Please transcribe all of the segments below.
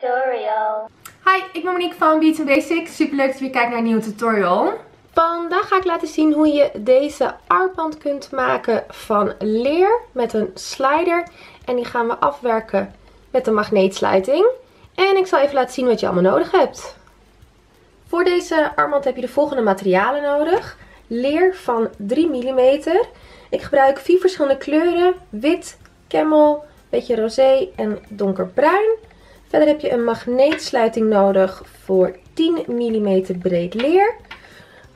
tutorial. Hi, ik ben Monique van Beats Basics. Super leuk dat je weer kijkt naar een nieuwe tutorial. Vandaag ga ik laten zien hoe je deze armband kunt maken van leer met een slider. En die gaan we afwerken met een magneetsluiting. En ik zal even laten zien wat je allemaal nodig hebt. Voor deze armband heb je de volgende materialen nodig. Leer van 3 mm. Ik gebruik vier verschillende kleuren. Wit, camel, beetje roze en donkerbruin. Verder heb je een magneetsluiting nodig voor 10 mm breed leer.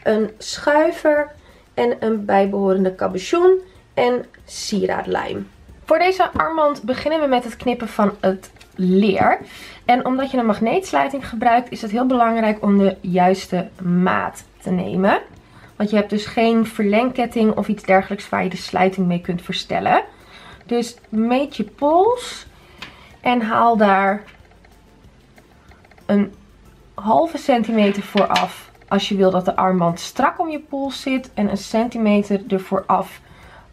Een schuiver en een bijbehorende cabochon en sieraadlijm. Voor deze armband beginnen we met het knippen van het leer. En omdat je een magneetsluiting gebruikt is het heel belangrijk om de juiste maat te nemen. Want je hebt dus geen verlengketting of iets dergelijks waar je de sluiting mee kunt verstellen. Dus meet je pols en haal daar een halve centimeter vooraf als je wil dat de armband strak om je pols zit. En een centimeter ervoor af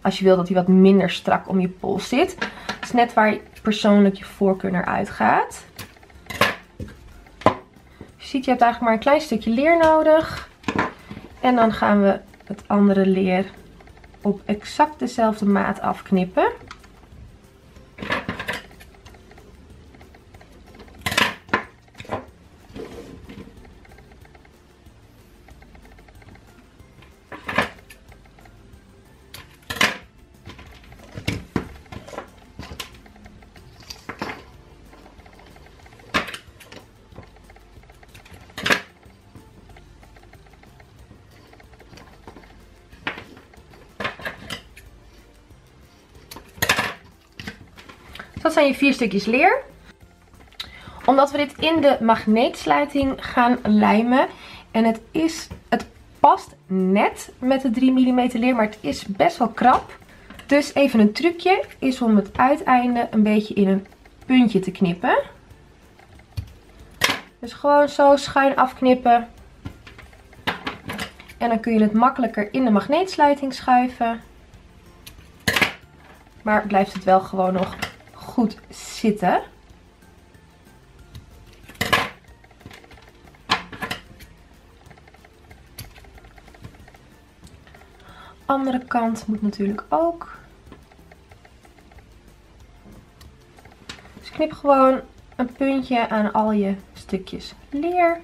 als je wil dat hij wat minder strak om je pols zit. Dat is net waar persoonlijk je voorkeur naar uitgaat. Je ziet, je hebt eigenlijk maar een klein stukje leer nodig. En dan gaan we het andere leer op exact dezelfde maat afknippen. Dat zijn je vier stukjes leer. Omdat we dit in de magneetsluiting gaan lijmen. En het, is, het past net met de 3 mm leer, maar het is best wel krap. Dus even een trucje is om het uiteinde een beetje in een puntje te knippen. Dus gewoon zo schuin afknippen. En dan kun je het makkelijker in de magneetsluiting schuiven. Maar blijft het wel gewoon nog goed zitten. Andere kant moet natuurlijk ook. Dus knip gewoon een puntje aan al je stukjes leer.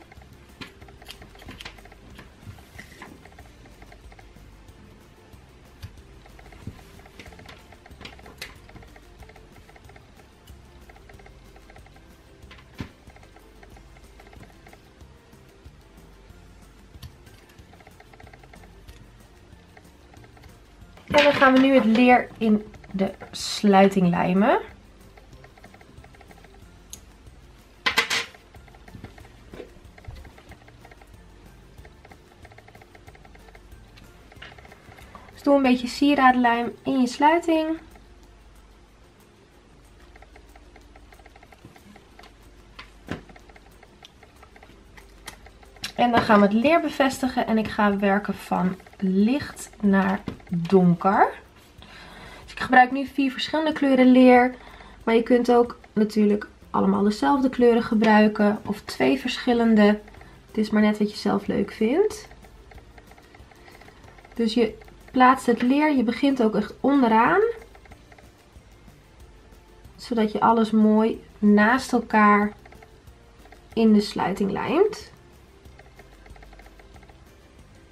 En dan gaan we nu het leer in de sluiting lijmen. Dus doe een beetje sieradenlijm in je sluiting. En dan gaan we het leer bevestigen en ik ga werken van licht naar donker. Dus ik gebruik nu vier verschillende kleuren leer. Maar je kunt ook natuurlijk allemaal dezelfde kleuren gebruiken. Of twee verschillende. Het is maar net wat je zelf leuk vindt. Dus je plaatst het leer. Je begint ook echt onderaan. Zodat je alles mooi naast elkaar in de sluiting lijmt.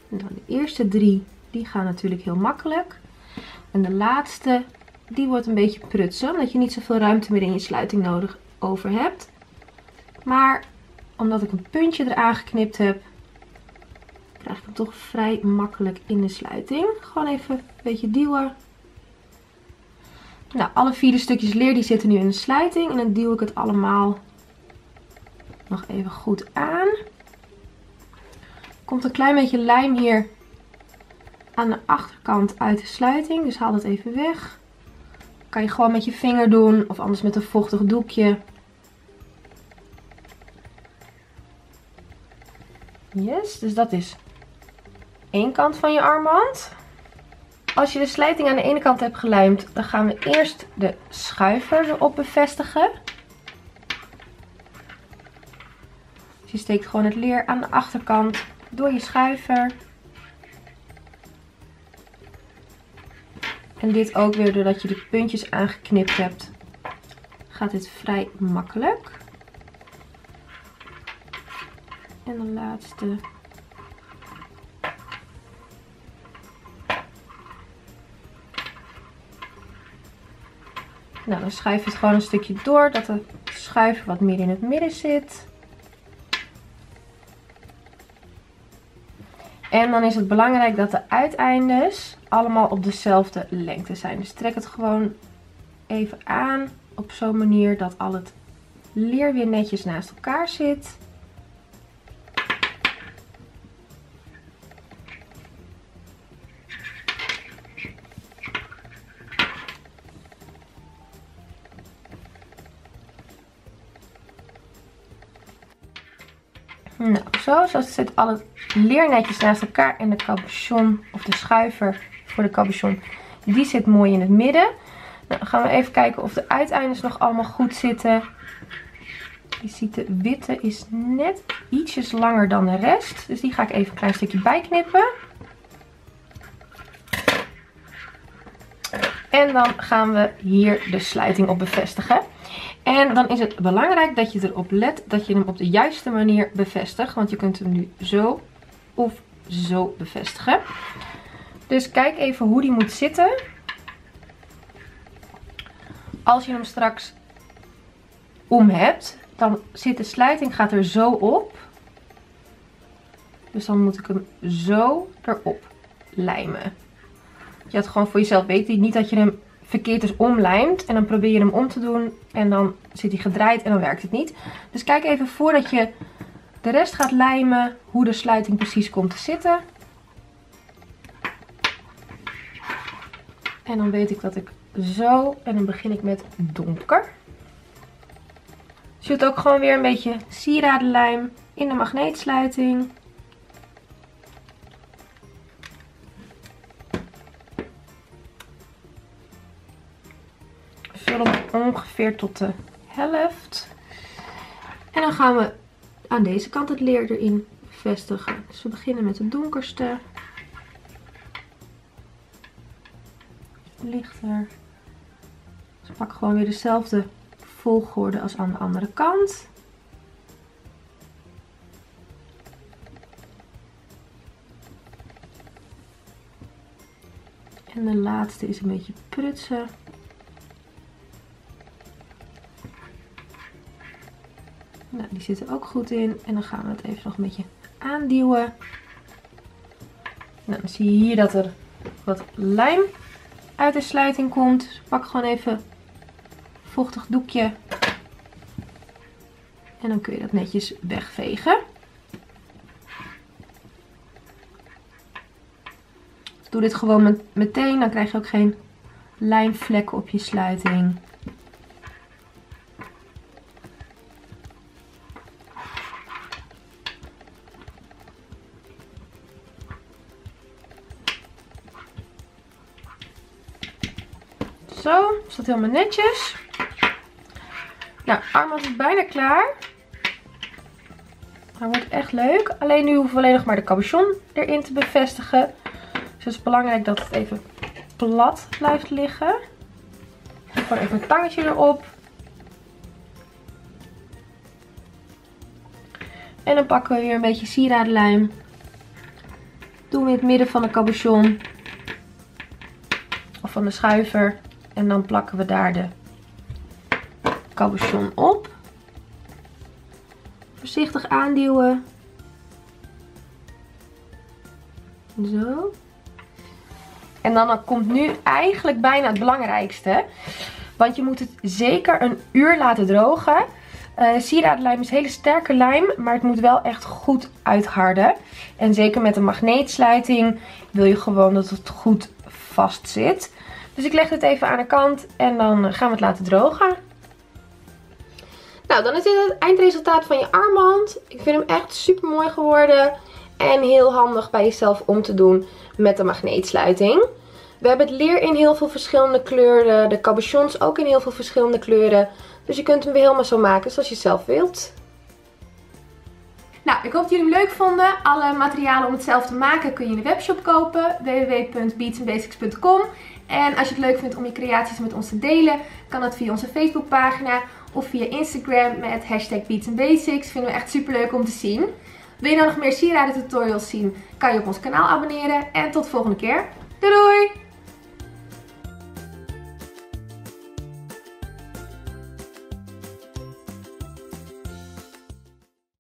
En dan de eerste drie, die gaan natuurlijk heel makkelijk. En de laatste, die wordt een beetje prutsen. Omdat je niet zoveel ruimte meer in je sluiting nodig over hebt. Maar omdat ik een puntje eraan geknipt heb, krijg ik hem toch vrij makkelijk in de sluiting. Gewoon even een beetje duwen. Nou, alle vier de stukjes leer die zitten nu in de sluiting. En dan duw ik het allemaal nog even goed aan komt een klein beetje lijm hier aan de achterkant uit de sluiting. Dus haal dat even weg. Kan je gewoon met je vinger doen of anders met een vochtig doekje. Yes, dus dat is één kant van je armband. Als je de sluiting aan de ene kant hebt gelijmd, dan gaan we eerst de schuiver erop bevestigen. Dus je steekt gewoon het leer aan de achterkant door je schuiver. En dit ook weer doordat je de puntjes aangeknipt hebt, gaat dit vrij makkelijk. En de laatste Nou, dan schuif je het gewoon een stukje door, dat de schuif wat meer in het midden zit. En dan is het belangrijk dat de uiteindes allemaal op dezelfde lengte zijn. Dus trek het gewoon even aan op zo'n manier dat al het leer weer netjes naast elkaar zit. Nou, zo. Zo zit alle leernetjes naast elkaar. En de cabochon, of de schuiver voor de cabochon, die zit mooi in het midden. Nou, gaan we even kijken of de uiteindes nog allemaal goed zitten. Je ziet de witte is net ietsjes langer dan de rest. Dus die ga ik even een klein stukje bijknippen. En dan gaan we hier de sluiting op bevestigen. En dan is het belangrijk dat je erop let dat je hem op de juiste manier bevestigt. Want je kunt hem nu zo of zo bevestigen. Dus kijk even hoe die moet zitten. Als je hem straks om hebt, dan zit de sluiting gaat er zo op. Dus dan moet ik hem zo erop lijmen. Je had gewoon voor jezelf weten, niet dat je hem verkeerd is omlijmt. En dan probeer je hem om te doen en dan zit hij gedraaid en dan werkt het niet. Dus kijk even voordat je de rest gaat lijmen hoe de sluiting precies komt te zitten. En dan weet ik dat ik zo, en dan begin ik met donker. Doet ook gewoon weer een beetje sieradenlijm in de magneetsluiting. Tot de helft. En dan gaan we aan deze kant het leer erin vestigen. Dus we beginnen met het donkerste. Lichter. Dus pak gewoon weer dezelfde volgorde als aan de andere kant. En de laatste is een beetje prutsen. Nou, die zitten ook goed in. En dan gaan we het even nog een beetje aanduwen. Nou, dan zie je hier dat er wat lijm uit de sluiting komt. Dus pak gewoon even een vochtig doekje. En dan kun je dat netjes wegvegen. Doe dit gewoon meteen, dan krijg je ook geen lijmvlekken op je sluiting. Zo, staat helemaal netjes. Nou, armband is bijna klaar. Hij wordt echt leuk. Alleen nu hoeven we alleen nog maar de cabochon erin te bevestigen. Dus het is belangrijk dat het even plat blijft liggen. Gewoon even een tangetje erop. En dan pakken we weer een beetje sieradenlijm. Doen we in het midden van de cabochon. Of van de schuiver. En dan plakken we daar de cabochon op. Voorzichtig aanduwen. Zo. En dan komt nu eigenlijk bijna het belangrijkste. Want je moet het zeker een uur laten drogen. Uh, is hele sterke lijm, maar het moet wel echt goed uitharden. En zeker met een magneetsluiting wil je gewoon dat het goed vast zit. Dus ik leg het even aan de kant en dan gaan we het laten drogen. Nou, dan is dit het eindresultaat van je armband. Ik vind hem echt super mooi geworden. En heel handig bij jezelf om te doen met de magneetsluiting. We hebben het leer in heel veel verschillende kleuren. De cabochons ook in heel veel verschillende kleuren. Dus je kunt hem weer helemaal zo maken zoals je zelf wilt. Nou, ik hoop dat jullie hem leuk vonden. Alle materialen om het zelf te maken kun je in de webshop kopen. www.beatsandbasics.com En als je het leuk vindt om je creaties met ons te delen, kan dat via onze Facebookpagina of via Instagram met hashtag beatsandbasics. Vinden we echt super leuk om te zien. Wil je nou nog meer sieraden tutorials zien, kan je op ons kanaal abonneren. En tot de volgende keer. Doei!